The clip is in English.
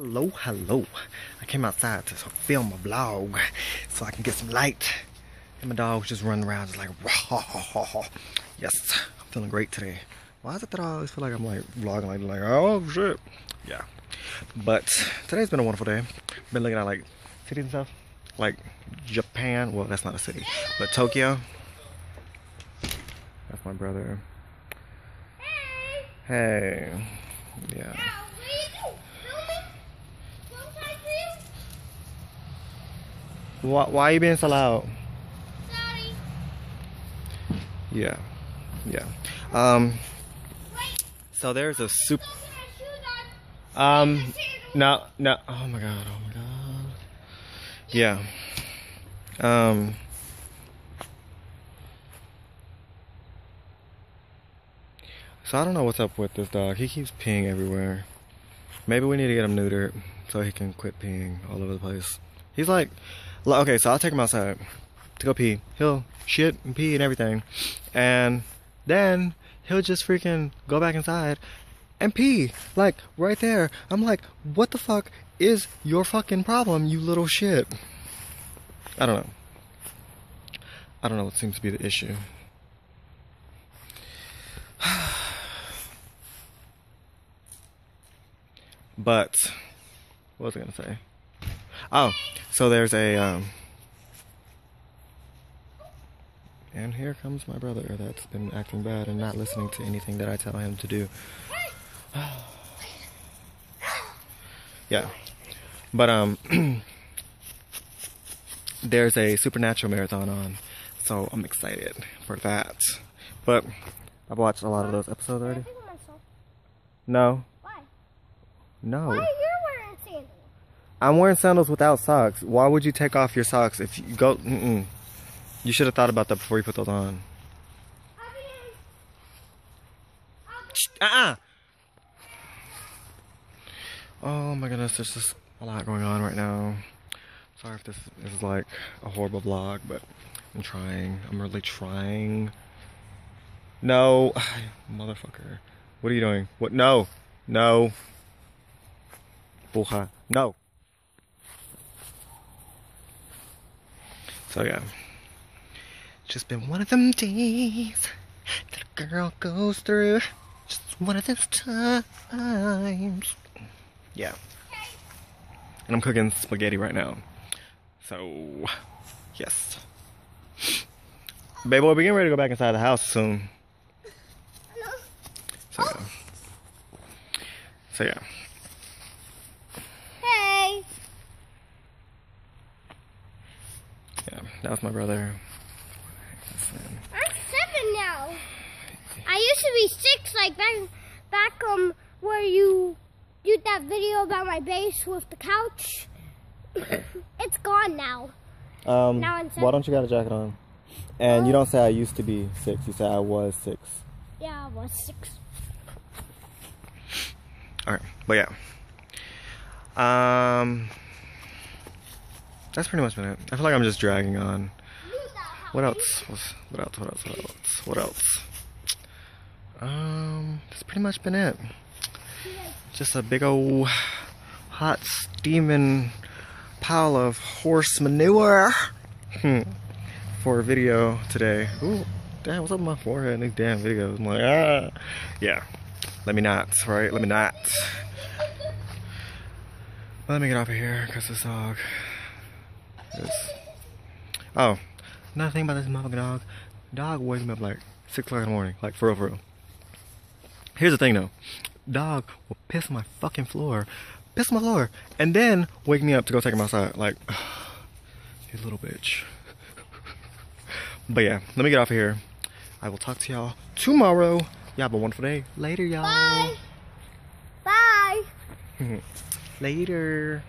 Hello, hello. I came outside to film a vlog so I can get some light. And my dog's just running around just like, Rah, yes, I'm feeling great today. Why is it that I always feel like I'm like vlogging like, like oh shit. Yeah. But today's been a wonderful day. Been looking at like cities and stuff. Like Japan. Well, that's not a city. But Tokyo. That's my brother. Hey. Hey. Yeah. Why, why are you being so loud? Sorry. Yeah. Yeah. Um, Wait. so there's a soup. Those are my shoes on. Um, no, no. Oh my god. Oh my god. Yeah. Um. So I don't know what's up with this dog. He keeps peeing everywhere. Maybe we need to get him neutered so he can quit peeing all over the place. He's like, li- okay, so I'll take him outside to go pee. He'll shit and pee and everything, and then he'll just freaking go back inside and pee like right there. I'm like, what the fuck is your fucking problem, you little shit? I don't know. I don't know what seems to be the issue. But what was I gonna say? Oh, so there's a um and here comes my brother that's been acting bad and not listening to anything that I tell him to do. yeah. But um there's a supernatural marathon on, so I'm excited for that. But I've watched a lot of those episodes already. No. Why? No. Why are you wearing sandals? I'm wearing sandals without socks. Why would you take off your socks if you go? Mm-mm. You should have thought about that before you put those on. Uh-uh. Oh my goodness, there's just a lot going on right now. Sorry if this is like a horrible vlog, but I'm trying. I'm really trying. No, motherfucker. What are you doing? What? No, no. Buha. No. So yeah, just been one of them days that a girl goes through. Just one of those times. Yeah. And I'm cooking spaghetti right now. So, yes. Baby boy, we getting ready to go back inside the house soon. So. So yeah. hey. Yeah. That was my brother. I'm seven now. I used to be six, like back, back um, where you did that video about my base with the couch. it's gone now. Um, Now I'm why don't you got a jacket on? And you don't say I used to be six. You say I was six. Yeah, I was six. All right, but yeah. Um, that's pretty much been it. I feel like I'm just dragging on. What else? What else? What else? What else? What else? Um, that's pretty much been it. Just a big old hot steaming pile of horse manure hmm, for a video today. Ooh, damn, what's up with my forehead in these damn videos? I'm like, ah, yeah. Let me not, right? Let me not. Let me get off of here because this dog is. Oh, another thing about this motherfucking dog. Dog wakes me up like 6 o'clock in the morning. Like, for real, for real. Here's the thing though. Dog will piss my fucking floor. Piss my floor. And then wake me up to go take him outside. Like, you little bitch. but yeah, let me get off of here. I will talk to y'all tomorrow. Y'all have a wonderful day. Later, y'all. Bye. Bye. Later.